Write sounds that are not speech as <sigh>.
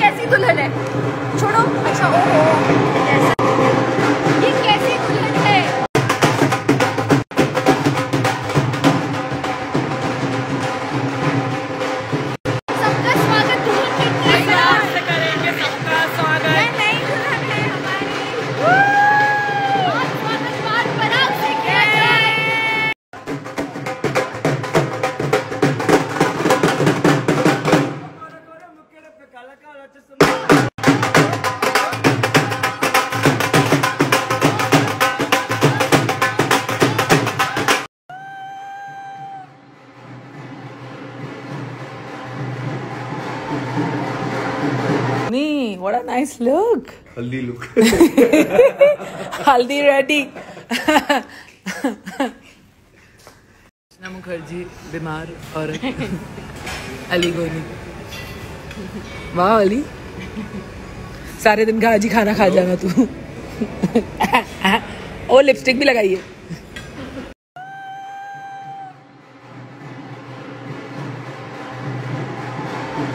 कैसी दुल्हन है? छोड़ो अच्छा ओहो Nee, what a nice look. Haldi look <laughs> Haldi ready. Mukherjee बीमार और अली गोनी वाह अली सारे दिन का आज ही खाना खा जाना तू। <laughs> ओ लिपस्टिक भी